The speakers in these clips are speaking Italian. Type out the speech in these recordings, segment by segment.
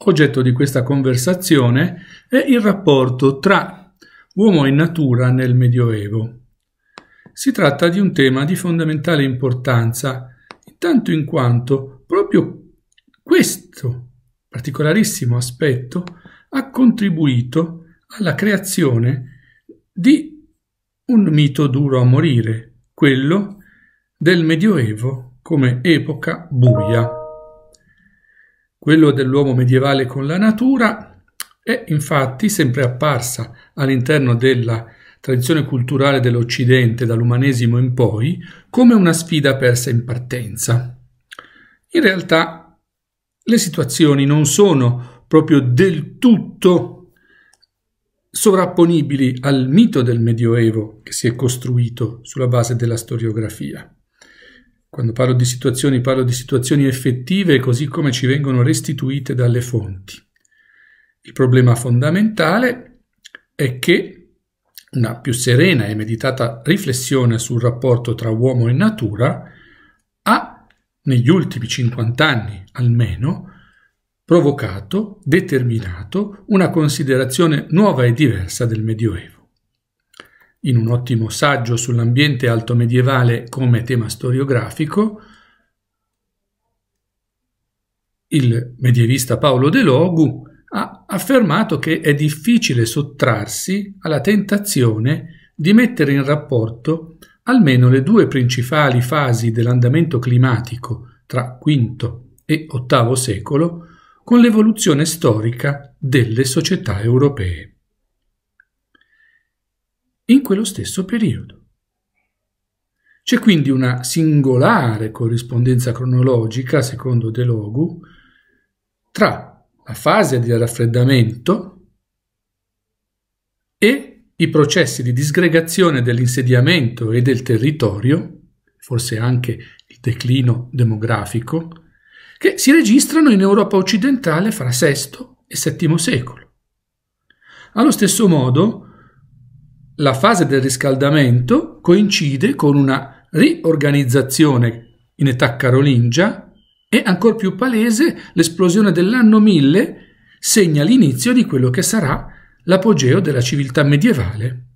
Oggetto di questa conversazione è il rapporto tra uomo e natura nel Medioevo. Si tratta di un tema di fondamentale importanza, tanto in quanto proprio questo particolarissimo aspetto ha contribuito alla creazione di un mito duro a morire, quello del Medioevo come epoca buia. Quello dell'uomo medievale con la natura è infatti sempre apparsa all'interno della tradizione culturale dell'Occidente dall'umanesimo in poi come una sfida persa in partenza. In realtà le situazioni non sono proprio del tutto sovrapponibili al mito del Medioevo che si è costruito sulla base della storiografia. Quando parlo di situazioni, parlo di situazioni effettive così come ci vengono restituite dalle fonti. Il problema fondamentale è che una più serena e meditata riflessione sul rapporto tra uomo e natura ha, negli ultimi 50 anni almeno, provocato, determinato una considerazione nuova e diversa del Medioevo in un ottimo saggio sull'ambiente alto medievale come tema storiografico, il medievista Paolo De Logu ha affermato che è difficile sottrarsi alla tentazione di mettere in rapporto almeno le due principali fasi dell'andamento climatico tra V e VIII secolo con l'evoluzione storica delle società europee in quello stesso periodo. C'è quindi una singolare corrispondenza cronologica, secondo De Logu, tra la fase di raffreddamento e i processi di disgregazione dell'insediamento e del territorio, forse anche il declino demografico, che si registrano in Europa occidentale fra VI e VII secolo. Allo stesso modo, la fase del riscaldamento coincide con una riorganizzazione in età carolingia e ancor più palese l'esplosione dell'anno 1000 segna l'inizio di quello che sarà l'apogeo della civiltà medievale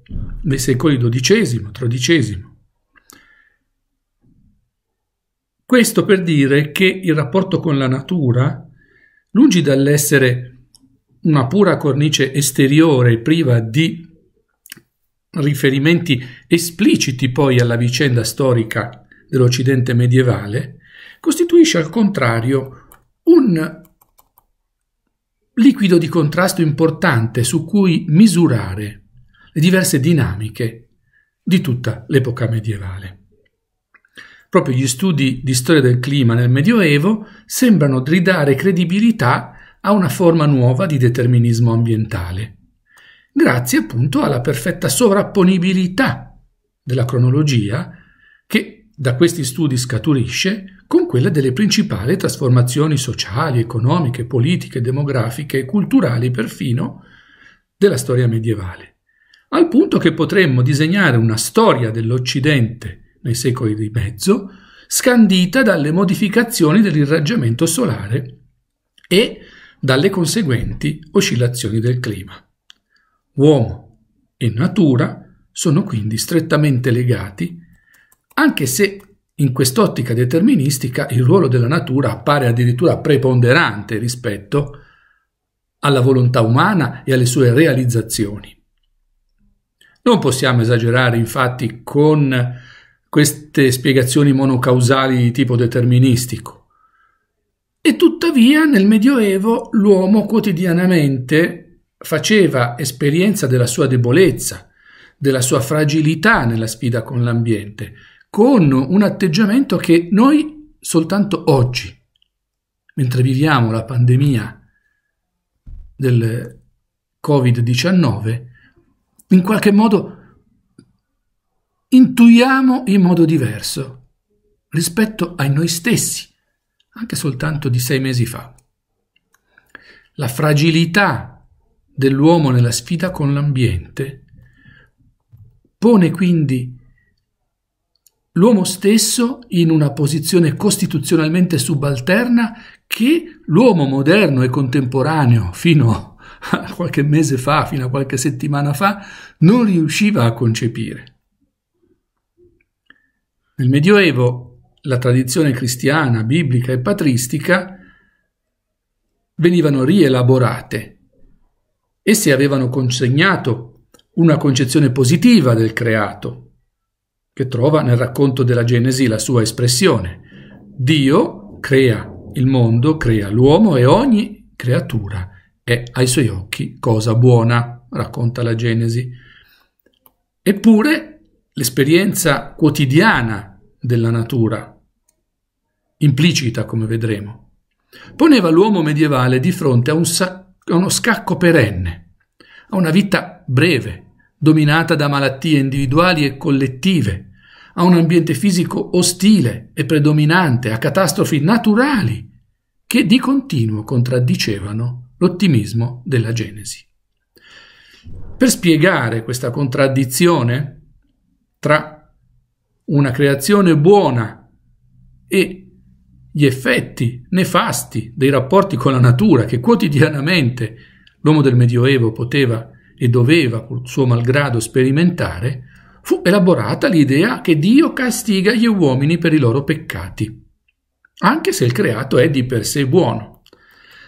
nei secoli XII, XIII. Questo per dire che il rapporto con la natura, lungi dall'essere una pura cornice esteriore priva di riferimenti espliciti poi alla vicenda storica dell'Occidente medievale, costituisce al contrario un liquido di contrasto importante su cui misurare le diverse dinamiche di tutta l'epoca medievale. Proprio gli studi di storia del clima nel Medioevo sembrano ridare credibilità a una forma nuova di determinismo ambientale grazie appunto alla perfetta sovrapponibilità della cronologia che da questi studi scaturisce con quella delle principali trasformazioni sociali, economiche, politiche, demografiche e culturali perfino della storia medievale, al punto che potremmo disegnare una storia dell'Occidente nei secoli di mezzo scandita dalle modificazioni dell'irraggiamento solare e dalle conseguenti oscillazioni del clima. Uomo e natura sono quindi strettamente legati, anche se in quest'ottica deterministica il ruolo della natura appare addirittura preponderante rispetto alla volontà umana e alle sue realizzazioni. Non possiamo esagerare infatti con queste spiegazioni monocausali di tipo deterministico. E tuttavia nel Medioevo l'uomo quotidianamente faceva esperienza della sua debolezza, della sua fragilità nella sfida con l'ambiente, con un atteggiamento che noi soltanto oggi, mentre viviamo la pandemia del Covid-19, in qualche modo intuiamo in modo diverso rispetto a noi stessi, anche soltanto di sei mesi fa. La fragilità dell'uomo nella sfida con l'ambiente pone quindi l'uomo stesso in una posizione costituzionalmente subalterna che l'uomo moderno e contemporaneo fino a qualche mese fa, fino a qualche settimana fa, non riusciva a concepire. Nel Medioevo la tradizione cristiana, biblica e patristica venivano rielaborate. Esse avevano consegnato una concezione positiva del creato, che trova nel racconto della Genesi la sua espressione. Dio crea il mondo, crea l'uomo e ogni creatura è ai suoi occhi cosa buona, racconta la Genesi. Eppure l'esperienza quotidiana della natura, implicita come vedremo, poneva l'uomo medievale di fronte a, un sa- a uno scacco perenne, a una vita breve, dominata da malattie individuali e collettive, a un ambiente fisico ostile e predominante, a catastrofi naturali che di continuo contraddicevano l'ottimismo della Genesi. Per spiegare questa contraddizione tra una creazione buona e gli effetti nefasti dei rapporti con la natura che quotidianamente l'uomo del Medioevo poteva e doveva, suo malgrado, sperimentare, fu elaborata l'idea che Dio castiga gli uomini per i loro peccati, anche se il creato è di per sé buono.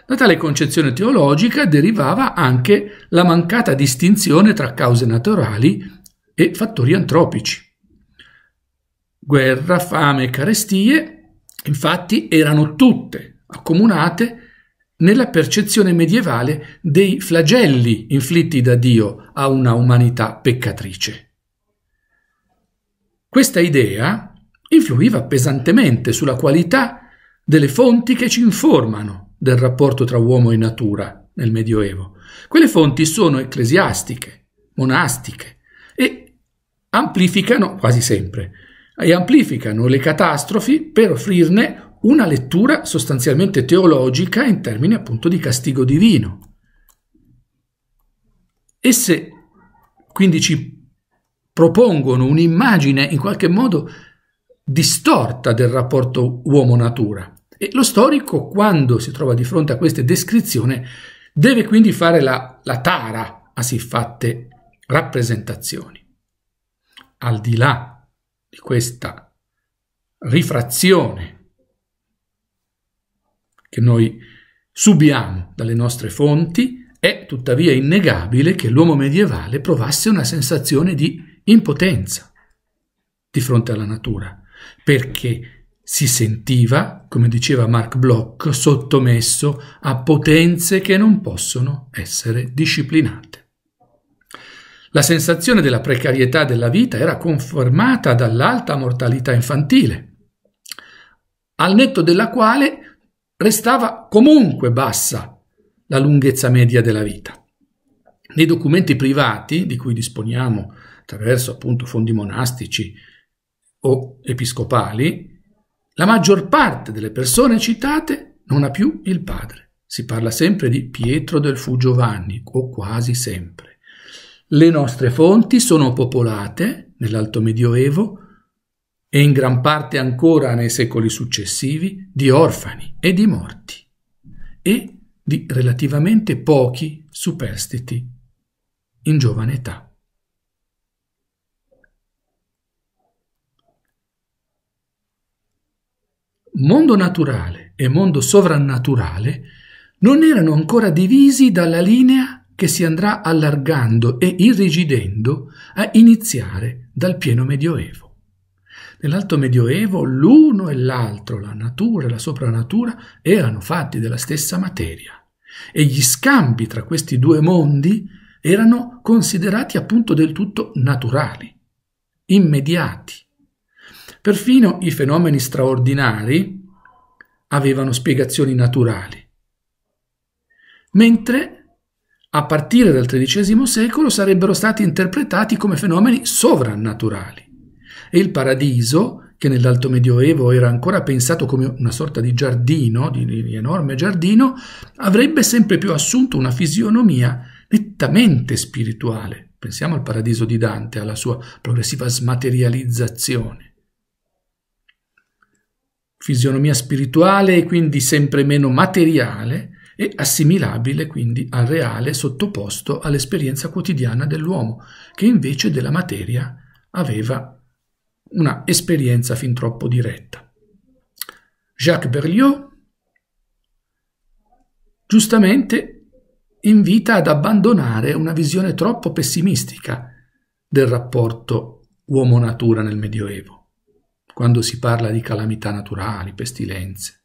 Da tale concezione teologica derivava anche la mancata distinzione tra cause naturali e fattori antropici. Guerra, fame e carestie, infatti, erano tutte accomunate nella percezione medievale dei flagelli inflitti da Dio a una umanità peccatrice. Questa idea influiva pesantemente sulla qualità delle fonti che ci informano del rapporto tra uomo e natura nel Medioevo. Quelle fonti sono ecclesiastiche, monastiche e amplificano quasi sempre e amplificano le catastrofi per offrirne una lettura sostanzialmente teologica in termini appunto di castigo divino. Esse quindi ci propongono un'immagine in qualche modo distorta del rapporto uomo-natura e lo storico quando si trova di fronte a queste descrizioni deve quindi fare la, la tara a siffatte rappresentazioni. Al di là di questa rifrazione che noi subiamo dalle nostre fonti, è tuttavia innegabile che l'uomo medievale provasse una sensazione di impotenza di fronte alla natura, perché si sentiva, come diceva Mark Bloch, sottomesso a potenze che non possono essere disciplinate. La sensazione della precarietà della vita era confermata dall'alta mortalità infantile, al netto della quale restava comunque bassa la lunghezza media della vita. Nei documenti privati di cui disponiamo attraverso appunto fondi monastici o episcopali, la maggior parte delle persone citate non ha più il padre. Si parla sempre di Pietro del Fu Giovanni, o quasi sempre. Le nostre fonti sono popolate, nell'Alto Medioevo, e in gran parte ancora nei secoli successivi di orfani e di morti e di relativamente pochi superstiti in giovane età. Mondo naturale e mondo sovrannaturale non erano ancora divisi dalla linea che si andrà allargando e irrigidendo a iniziare dal pieno medioevo. Nell'Alto Medioevo l'uno e l'altro, la natura e la soprannatura, erano fatti della stessa materia e gli scambi tra questi due mondi erano considerati appunto del tutto naturali, immediati. Perfino i fenomeni straordinari avevano spiegazioni naturali, mentre a partire dal XIII secolo sarebbero stati interpretati come fenomeni sovrannaturali e il paradiso, che nell'Alto Medioevo era ancora pensato come una sorta di giardino, di, di enorme giardino, avrebbe sempre più assunto una fisionomia nettamente spirituale. Pensiamo al paradiso di Dante, alla sua progressiva smaterializzazione. fisionomia spirituale e quindi sempre meno materiale e assimilabile quindi al reale sottoposto all'esperienza quotidiana dell'uomo, che invece della materia aveva una esperienza fin troppo diretta. Jacques Berlioz giustamente invita ad abbandonare una visione troppo pessimistica del rapporto uomo-natura nel Medioevo, quando si parla di calamità naturali, pestilenze.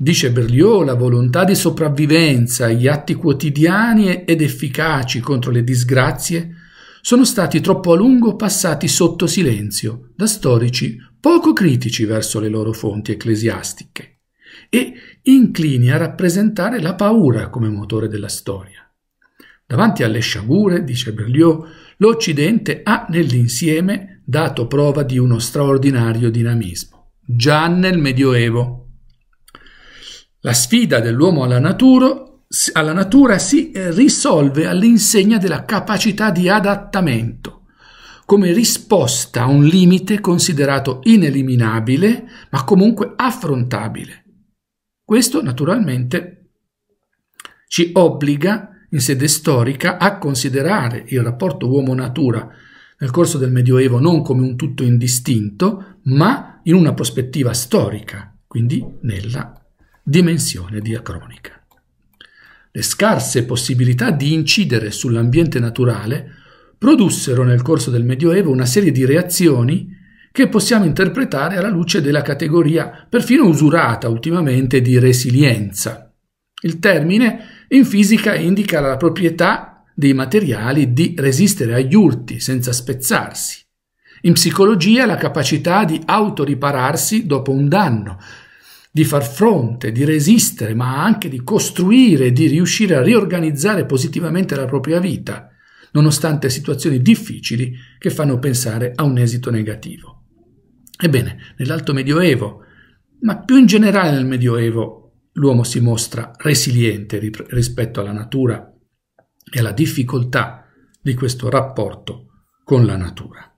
Dice Berlioz, la volontà di sopravvivenza, gli atti quotidiani ed efficaci contro le disgrazie sono stati troppo a lungo passati sotto silenzio da storici poco critici verso le loro fonti ecclesiastiche e inclini a rappresentare la paura come motore della storia. Davanti alle sciagure, dice Berlioz, l'Occidente ha nell'insieme dato prova di uno straordinario dinamismo, già nel Medioevo. La sfida dell'uomo alla natura, alla natura si risolve all'insegna della capacità di adattamento, come risposta a un limite considerato ineliminabile, ma comunque affrontabile. Questo naturalmente ci obbliga in sede storica a considerare il rapporto uomo-natura nel corso del Medioevo non come un tutto indistinto, ma in una prospettiva storica, quindi nella dimensione diacronica. Le scarse possibilità di incidere sull'ambiente naturale produssero nel corso del Medioevo una serie di reazioni che possiamo interpretare alla luce della categoria perfino usurata ultimamente di resilienza. Il termine in fisica indica la proprietà dei materiali di resistere agli urti senza spezzarsi. In psicologia la capacità di autoripararsi dopo un danno, di far fronte, di resistere, ma anche di costruire, di riuscire a riorganizzare positivamente la propria vita, nonostante situazioni difficili che fanno pensare a un esito negativo. Ebbene, nell'Alto Medioevo, ma più in generale nel Medioevo, l'uomo si mostra resiliente rispetto alla natura e alla difficoltà di questo rapporto con la natura.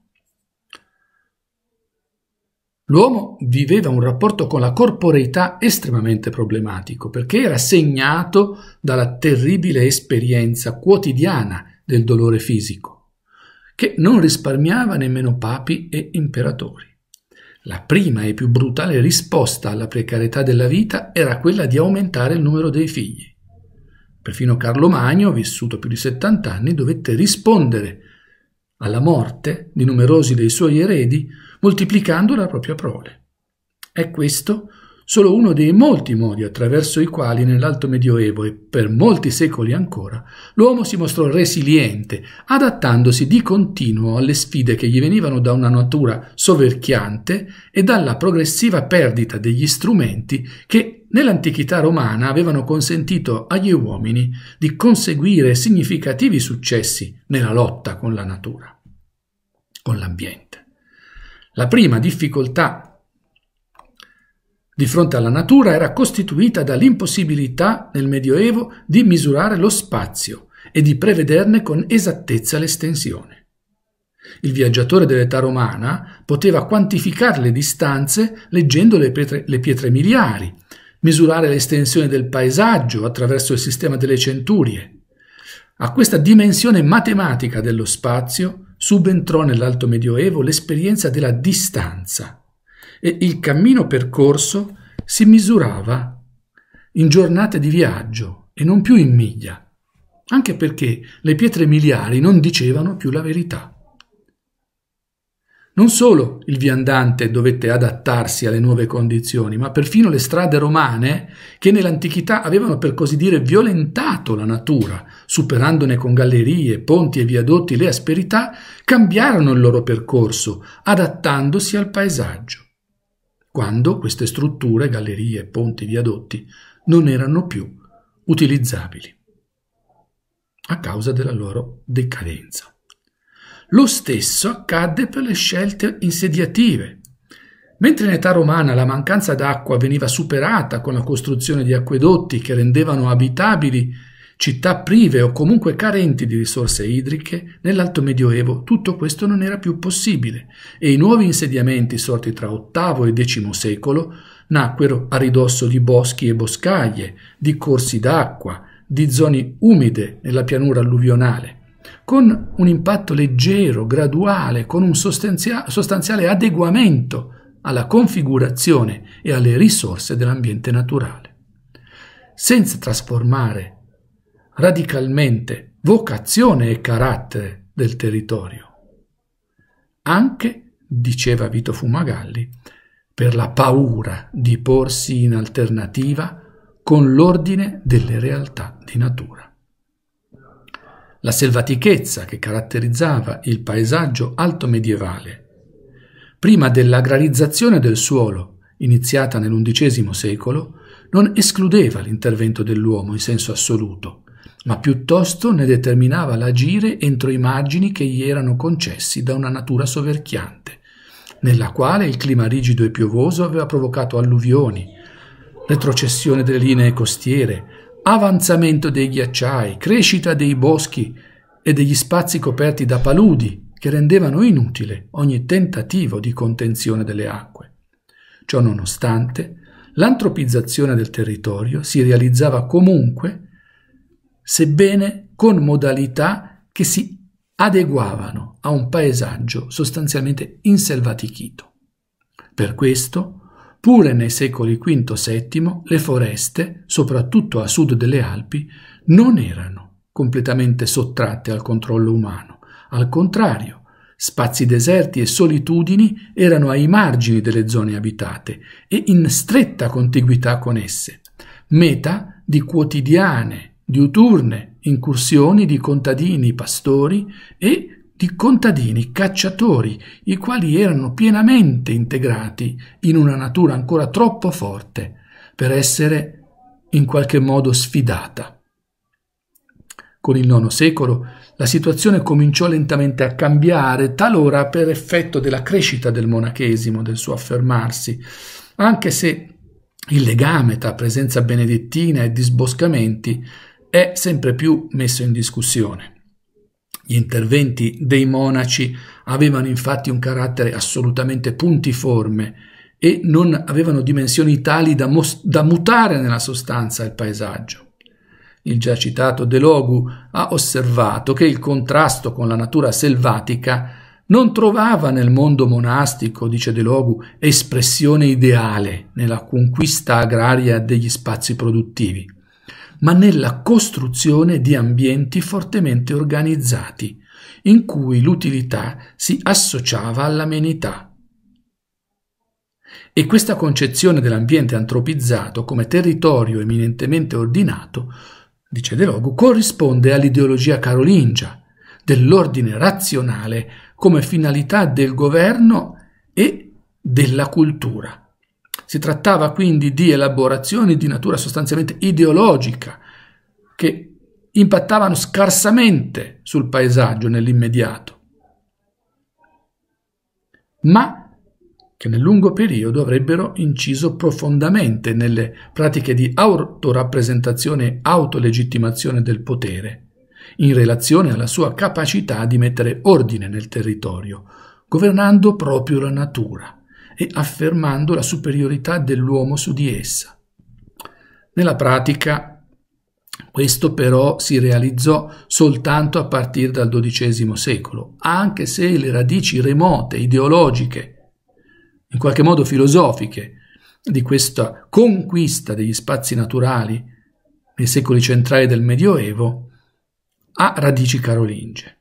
L'uomo viveva un rapporto con la corporeità estremamente problematico perché era segnato dalla terribile esperienza quotidiana del dolore fisico, che non risparmiava nemmeno papi e imperatori. La prima e più brutale risposta alla precarietà della vita era quella di aumentare il numero dei figli. Perfino Carlo Magno, vissuto più di 70 anni, dovette rispondere alla morte di numerosi dei suoi eredi moltiplicando la propria prole. È questo solo uno dei molti modi attraverso i quali nell'Alto Medioevo e per molti secoli ancora l'uomo si mostrò resiliente, adattandosi di continuo alle sfide che gli venivano da una natura soverchiante e dalla progressiva perdita degli strumenti che nell'antichità romana avevano consentito agli uomini di conseguire significativi successi nella lotta con la natura, con l'ambiente. La prima difficoltà di fronte alla natura era costituita dall'impossibilità nel Medioevo di misurare lo spazio e di prevederne con esattezza l'estensione. Il viaggiatore dell'età romana poteva quantificare le distanze leggendo le pietre, le pietre miliari, misurare l'estensione del paesaggio attraverso il sistema delle centurie. A questa dimensione matematica dello spazio subentrò nell'Alto Medioevo l'esperienza della distanza e il cammino percorso si misurava in giornate di viaggio e non più in miglia, anche perché le pietre miliari non dicevano più la verità. Non solo il viandante dovette adattarsi alle nuove condizioni, ma perfino le strade romane, che nell'antichità avevano per così dire violentato la natura, superandone con gallerie, ponti e viadotti le asperità, cambiarono il loro percorso, adattandosi al paesaggio quando queste strutture, gallerie, ponti, viadotti, non erano più utilizzabili a causa della loro decadenza. Lo stesso accadde per le scelte insediative. Mentre in età romana la mancanza d'acqua veniva superata con la costruzione di acquedotti che rendevano abitabili città prive o comunque carenti di risorse idriche, nell'Alto Medioevo tutto questo non era più possibile e i nuovi insediamenti sorti tra VIII e X secolo nacquero a ridosso di boschi e boscaglie, di corsi d'acqua, di zone umide nella pianura alluvionale, con un impatto leggero, graduale, con un sostanzia- sostanziale adeguamento alla configurazione e alle risorse dell'ambiente naturale, senza trasformare radicalmente vocazione e carattere del territorio. Anche, diceva Vito Fumagalli, per la paura di porsi in alternativa con l'ordine delle realtà di natura. La selvatichezza che caratterizzava il paesaggio alto medievale, prima dell'agrarizzazione del suolo, iniziata nell'undicesimo secolo, non escludeva l'intervento dell'uomo in senso assoluto, ma piuttosto ne determinava l'agire entro i margini che gli erano concessi da una natura soverchiante, nella quale il clima rigido e piovoso aveva provocato alluvioni, retrocessione delle linee costiere, avanzamento dei ghiacciai, crescita dei boschi e degli spazi coperti da paludi che rendevano inutile ogni tentativo di contenzione delle acque. Ciò nonostante, l'antropizzazione del territorio si realizzava comunque sebbene con modalità che si adeguavano a un paesaggio sostanzialmente inselvatichito. Per questo, pure nei secoli V-VII, le foreste, soprattutto a sud delle Alpi, non erano completamente sottratte al controllo umano. Al contrario, spazi deserti e solitudini erano ai margini delle zone abitate e in stretta contiguità con esse, meta di quotidiane diuturne incursioni di contadini pastori e di contadini cacciatori, i quali erano pienamente integrati in una natura ancora troppo forte per essere in qualche modo sfidata. Con il IX secolo la situazione cominciò lentamente a cambiare, talora per effetto della crescita del monachesimo, del suo affermarsi, anche se il legame tra presenza benedettina e disboscamenti è sempre più messo in discussione. Gli interventi dei monaci avevano infatti un carattere assolutamente puntiforme e non avevano dimensioni tali da, da mutare nella sostanza il paesaggio. Il già citato De Logu ha osservato che il contrasto con la natura selvatica non trovava nel mondo monastico, dice De Logu, espressione ideale nella conquista agraria degli spazi produttivi ma nella costruzione di ambienti fortemente organizzati, in cui l'utilità si associava all'amenità. E questa concezione dell'ambiente antropizzato come territorio eminentemente ordinato, dice De Logu, corrisponde all'ideologia carolingia dell'ordine razionale come finalità del governo e della cultura. Si trattava quindi di elaborazioni di natura sostanzialmente ideologica che impattavano scarsamente sul paesaggio nell'immediato, ma che nel lungo periodo avrebbero inciso profondamente nelle pratiche di autorappresentazione e autolegittimazione del potere, in relazione alla sua capacità di mettere ordine nel territorio, governando proprio la natura e affermando la superiorità dell'uomo su di essa. Nella pratica questo però si realizzò soltanto a partire dal XII secolo, anche se le radici remote, ideologiche, in qualche modo filosofiche, di questa conquista degli spazi naturali nei secoli centrali del Medioevo ha radici carolinge.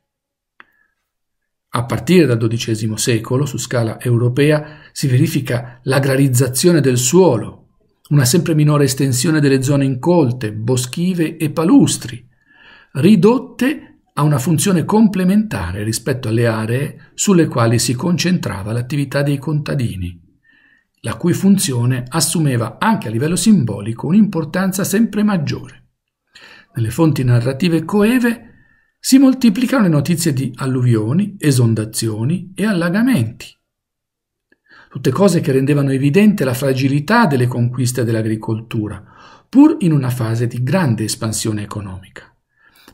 A partire dal XII secolo, su scala europea, si verifica l'agrarizzazione del suolo, una sempre minore estensione delle zone incolte, boschive e palustri, ridotte a una funzione complementare rispetto alle aree sulle quali si concentrava l'attività dei contadini, la cui funzione assumeva anche a livello simbolico un'importanza sempre maggiore. Nelle fonti narrative coeve si moltiplicano le notizie di alluvioni, esondazioni e allagamenti. tutte cose che rendevano evidente la fragilità delle conquiste dell'agricoltura, pur in una fase di grande espansione economica.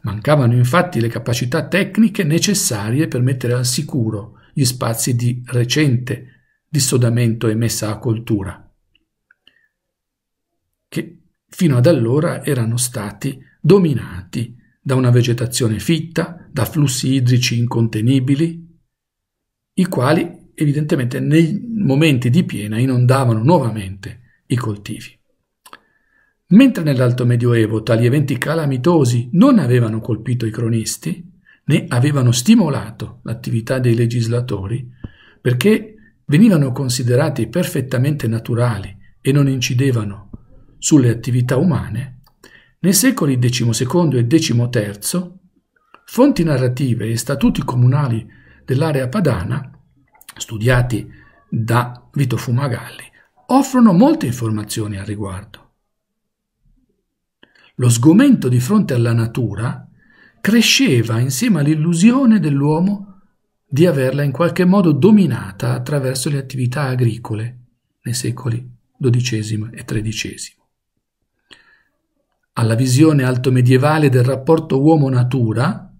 Mancavano infatti le capacità tecniche necessarie per mettere al sicuro gli spazi di recente dissodamento e messa a coltura, che fino ad allora erano stati dominati da una vegetazione fitta, da flussi idrici incontenibili, i quali evidentemente nei momenti di piena inondavano nuovamente i coltivi. Mentre nell'Alto Medioevo tali eventi calamitosi non avevano colpito i cronisti, né avevano stimolato l'attività dei legislatori, perché venivano considerati perfettamente naturali e non incidevano sulle attività umane, nei secoli XII e XIII fonti narrative e statuti comunali dell'area padana, studiati da Vito Fumagalli, offrono molte informazioni al riguardo. Lo sgomento di fronte alla natura cresceva insieme all'illusione dell'uomo di averla in qualche modo dominata attraverso le attività agricole nei secoli XII e XIII. Alla visione altomedievale del rapporto uomo-natura,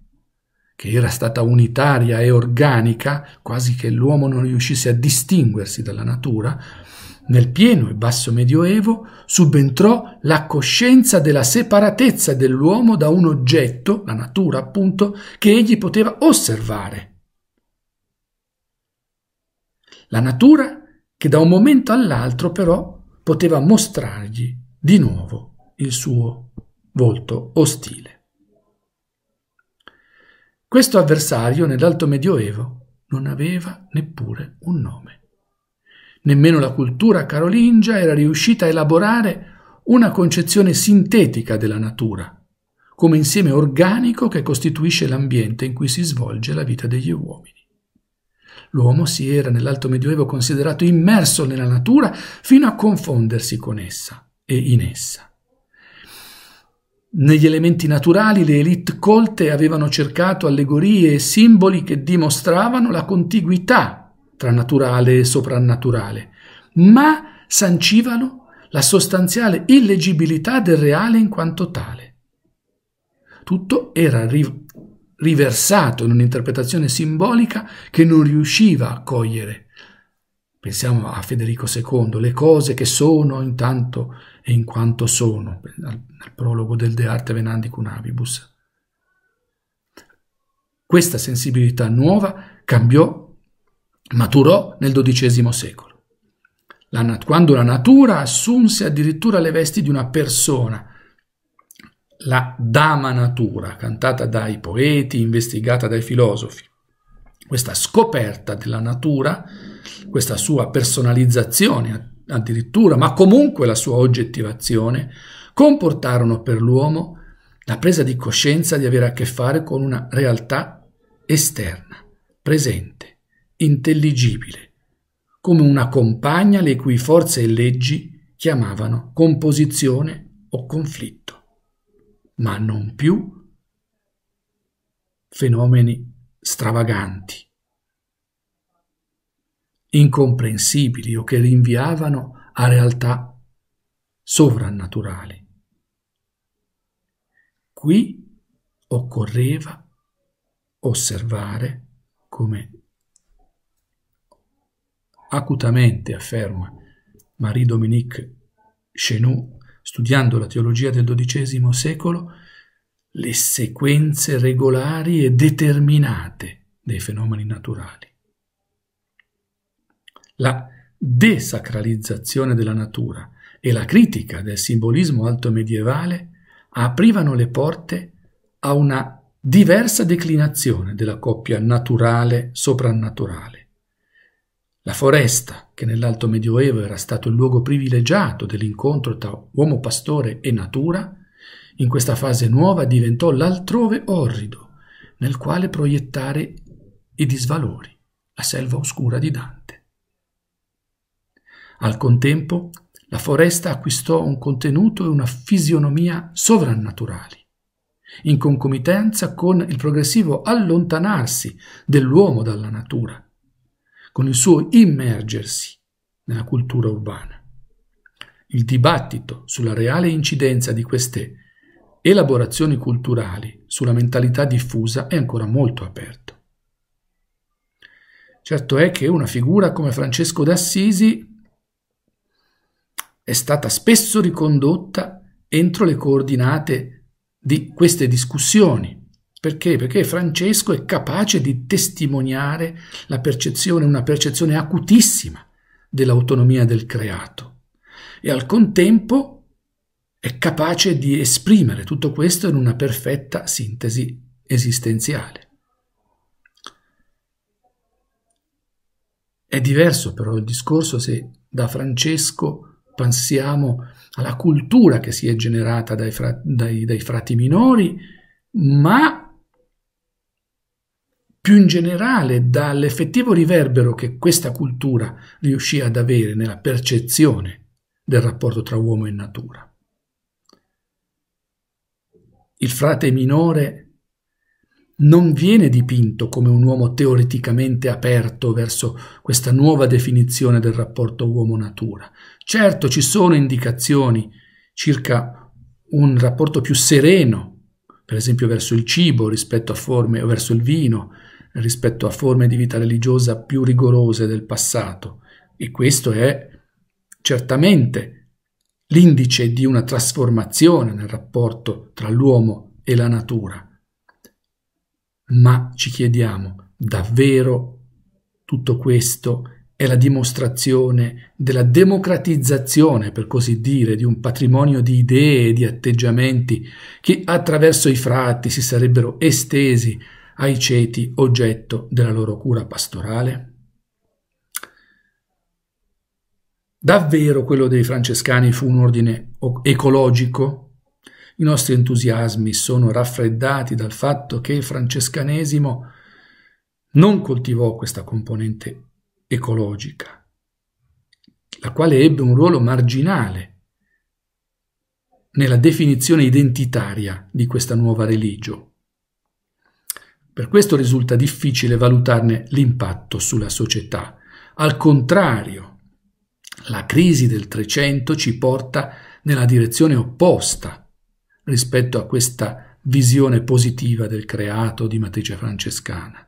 che era stata unitaria e organica, quasi che l'uomo non riuscisse a distinguersi dalla natura, nel pieno e basso medioevo subentrò la coscienza della separatezza dell'uomo da un oggetto, la natura appunto, che egli poteva osservare. La natura che da un momento all'altro però poteva mostrargli di nuovo il suo volto ostile. Questo avversario nell'Alto Medioevo non aveva neppure un nome. Nemmeno la cultura carolingia era riuscita a elaborare una concezione sintetica della natura, come insieme organico che costituisce l'ambiente in cui si svolge la vita degli uomini. L'uomo si era nell'Alto Medioevo considerato immerso nella natura fino a confondersi con essa e in essa. Negli elementi naturali le elite colte avevano cercato allegorie e simboli che dimostravano la contiguità tra naturale e soprannaturale, ma sancivano la sostanziale illeggibilità del reale in quanto tale. Tutto era ri- riversato in un'interpretazione simbolica che non riusciva a cogliere. Pensiamo a Federico II, le cose che sono intanto e in quanto sono, nel prologo del De Arte Venandi Cunabibus. Questa sensibilità nuova cambiò maturò nel XII secolo. La, quando la natura assunse addirittura le vesti di una persona, la dama natura, cantata dai poeti, investigata dai filosofi. Questa scoperta della natura, questa sua personalizzazione addirittura, ma comunque la sua oggettivazione, comportarono per l'uomo la presa di coscienza di avere a che fare con una realtà esterna, presente, intelligibile, come una compagna le cui forze e leggi chiamavano composizione o conflitto, ma non più fenomeni stravaganti, incomprensibili o che rinviavano a realtà sovrannaturali. Qui occorreva osservare come acutamente, afferma Marie-Dominique Chenoux, studiando la teologia del XII secolo, le sequenze regolari e determinate dei fenomeni naturali. La desacralizzazione della natura e la critica del simbolismo altomedievale aprivano le porte a una diversa declinazione della coppia naturale-soprannaturale la foresta, che nell'Alto Medioevo era stato il luogo privilegiato dell'incontro tra uomo pastore e natura, in questa fase nuova diventò l'altrove orrido, nel quale proiettare i disvalori, la selva oscura di Dante. Al contempo, la foresta acquistò un contenuto e una fisionomia sovrannaturali, in concomitanza con il progressivo allontanarsi dell'uomo dalla natura con il suo immergersi nella cultura urbana. Il dibattito sulla reale incidenza di queste elaborazioni culturali sulla mentalità diffusa è ancora molto aperto. Certo è che una figura come Francesco d'Assisi è stata spesso ricondotta entro le coordinate di queste discussioni. Perché? Perché Francesco è capace di testimoniare la percezione, una percezione acutissima dell'autonomia del creato e al contempo è capace di esprimere tutto questo in una perfetta sintesi esistenziale. È diverso però il discorso se da Francesco pensiamo alla cultura che si è generata dai, fra, dai, dai frati minori, ma più in generale dall'effettivo riverbero che questa cultura riuscì ad avere nella percezione del rapporto tra uomo e natura. Il frate minore non viene dipinto come un uomo teoreticamente aperto verso questa nuova definizione del rapporto uomo-natura. Certo ci sono indicazioni circa un rapporto più sereno, per esempio verso il cibo rispetto a forme o verso il vino, rispetto a forme di vita religiosa più rigorose del passato. E questo è certamente l'indice di una trasformazione nel rapporto tra l'uomo e la natura ma ci chiediamo, davvero tutto questo è la dimostrazione della democratizzazione, per così dire, di un patrimonio di idee e di atteggiamenti che attraverso i frati si sarebbero estesi ai ceti oggetto della loro cura pastorale? Davvero quello dei francescani fu un ordine ecologico i nostri entusiasmi sono raffreddati dal fatto che il francescanesimo non coltivò questa componente ecologica, la quale ebbe un ruolo marginale nella definizione identitaria di questa nuova religio. Per questo risulta difficile valutarne l'impatto sulla società. Al contrario, la crisi del Trecento ci porta nella direzione opposta rispetto a questa visione positiva del creato di matrice francescana.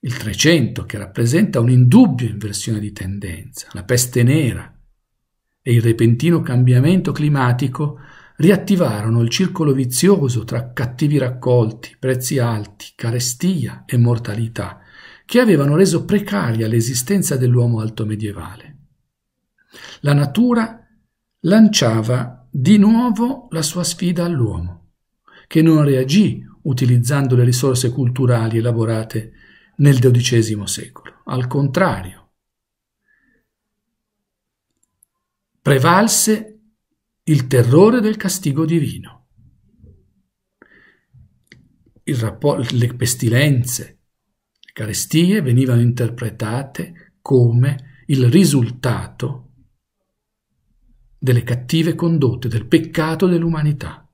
Il Trecento, che rappresenta un'indubbia inversione di tendenza, la peste nera e il repentino cambiamento climatico riattivarono il circolo vizioso tra cattivi raccolti, prezzi alti, carestia e mortalità, che avevano reso precaria l'esistenza dell'uomo alto medievale. La natura lanciava di nuovo la sua sfida all'uomo, che non reagì utilizzando le risorse culturali elaborate nel XII secolo. Al contrario, prevalse il terrore del castigo divino. Le pestilenze, le carestie venivano interpretate come il risultato delle cattive condotte, del peccato dell'umanità.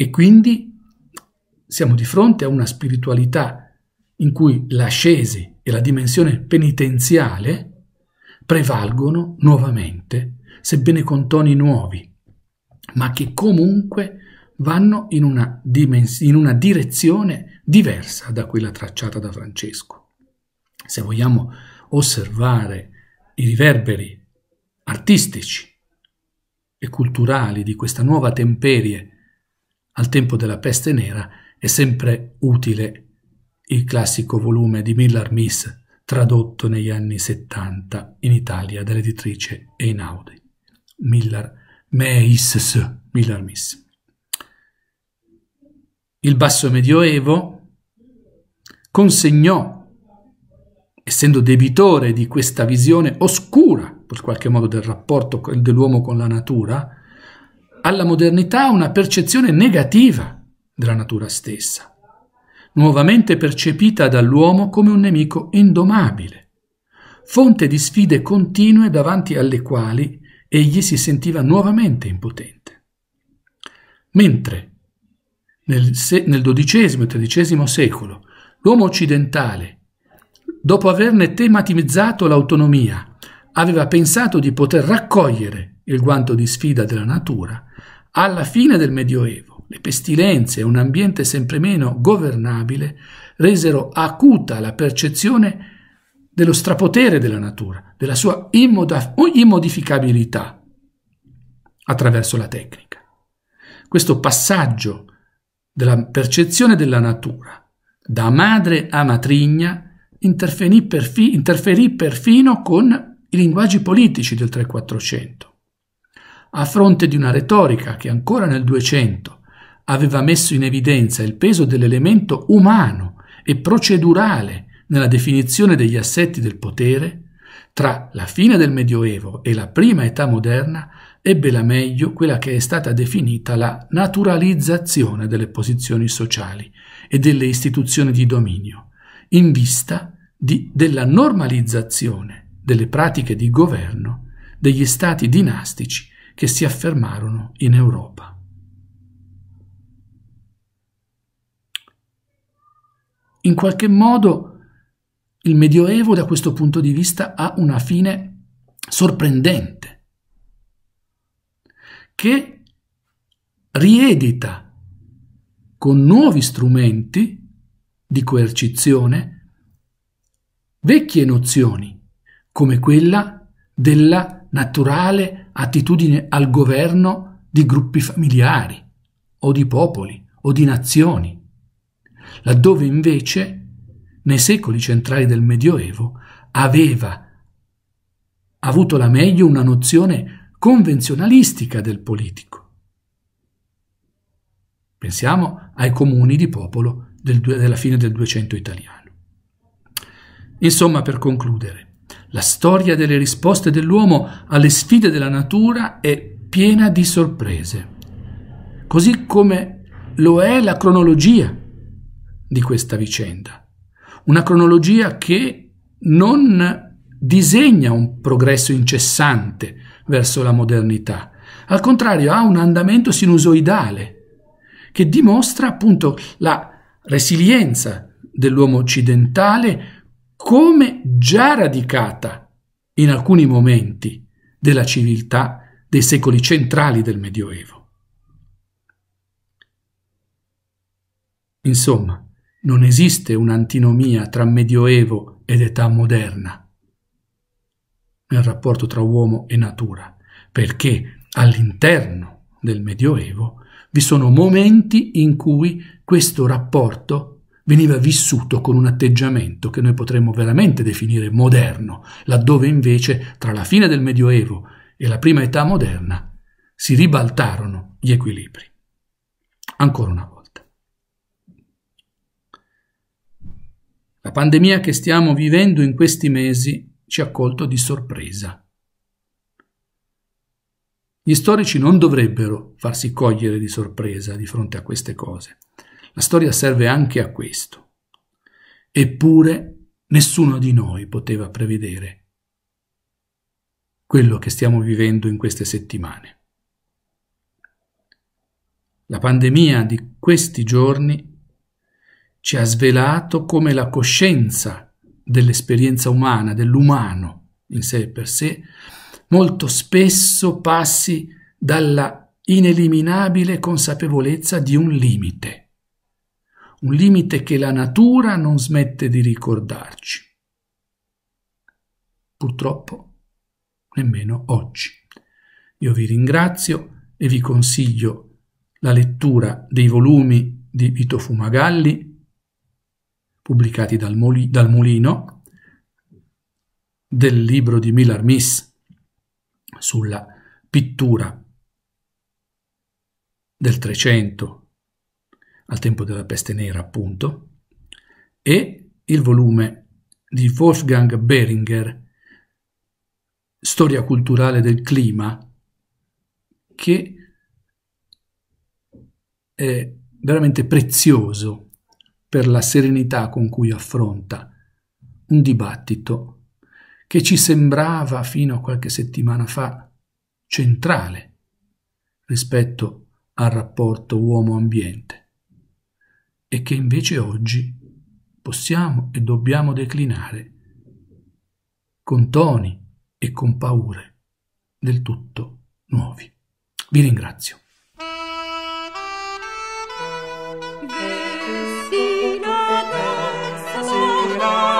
E quindi siamo di fronte a una spiritualità in cui l'ascesi e la dimensione penitenziale prevalgono nuovamente, sebbene con toni nuovi, ma che comunque vanno in una, in una direzione diversa da quella tracciata da Francesco. Se vogliamo osservare i riverberi artistici e culturali di questa nuova temperie al tempo della peste nera, è sempre utile il classico volume di Miller Miss tradotto negli anni 70 in Italia dall'editrice Einaudi. Miller Meiss, Miller Miss. Il basso medioevo consegnò essendo debitore di questa visione oscura, per qualche modo, del rapporto dell'uomo con la natura, alla modernità una percezione negativa della natura stessa, nuovamente percepita dall'uomo come un nemico indomabile, fonte di sfide continue davanti alle quali egli si sentiva nuovamente impotente. Mentre nel, XII e XIII secolo l'uomo occidentale, dopo averne tematizzato l'autonomia, aveva pensato di poter raccogliere il guanto di sfida della natura, alla fine del Medioevo le pestilenze e un ambiente sempre meno governabile resero acuta la percezione dello strapotere della natura, della sua immodificabilità attraverso la tecnica. Questo passaggio della percezione della natura da madre a matrigna interferì, perfi- interferì perfino con i linguaggi politici del 3400. A fronte di una retorica che ancora nel 200 aveva messo in evidenza il peso dell'elemento umano e procedurale nella definizione degli assetti del potere, tra la fine del Medioevo e la prima età moderna ebbe la meglio quella che è stata definita la naturalizzazione delle posizioni sociali e delle istituzioni di dominio, in vista di, della normalizzazione delle pratiche di governo degli stati dinastici che si affermarono in Europa. In qualche modo il Medioevo da questo punto di vista ha una fine sorprendente, che riedita con nuovi strumenti di coercizione vecchie nozioni, come quella della naturale attitudine al governo di gruppi familiari o di popoli o di nazioni, laddove invece nei secoli centrali del Medioevo, aveva avuto la meglio una nozione convenzionalistica del politico. Pensiamo ai comuni di popolo del, della fine del 200 italiano. Insomma, per concludere, la storia delle risposte dell'uomo alle sfide della natura è piena di sorprese, così come lo è la cronologia di questa vicenda. Una cronologia che non disegna un progresso incessante verso la modernità, al contrario ha un andamento sinusoidale che dimostra appunto la resilienza dell'uomo occidentale come già radicata in alcuni momenti della civiltà dei secoli centrali del Medioevo. Insomma, non esiste un'antinomia tra Medioevo ed età moderna nel rapporto tra uomo e natura, perché all'interno del Medioevo vi sono momenti in cui questo rapporto veniva vissuto con un atteggiamento che noi potremmo veramente definire moderno, laddove invece tra la fine del Medioevo e la prima età moderna si ribaltarono gli equilibri. Ancora una volta. La pandemia che stiamo vivendo in questi mesi ci ha colto di sorpresa. Gli storici non dovrebbero farsi cogliere di sorpresa di fronte a queste cose. La storia serve anche a questo. Eppure nessuno di noi poteva prevedere quello che stiamo vivendo in queste settimane. La pandemia di questi giorni ci ha svelato come la coscienza dell'esperienza umana, dell'umano in sé per sé, molto spesso passi dalla ineliminabile consapevolezza di un limite, un limite che la natura non smette di ricordarci. Purtroppo nemmeno oggi. Io vi ringrazio e vi consiglio la lettura dei volumi di Vito Fumagalli pubblicati dal, Moli, dal Mulino, del libro di Millar Miss sulla pittura del 300 al tempo della peste nera, appunto, e il volume di Wolfgang Behringer, Storia culturale del clima, che è veramente prezioso per la serenità con cui affronta un dibattito che ci sembrava fino a qualche settimana fa centrale rispetto al rapporto uomo-ambiente e che invece oggi possiamo e dobbiamo declinare con toni e con paure del tutto nuovi. Vi ringrazio. Vecina, Vecina.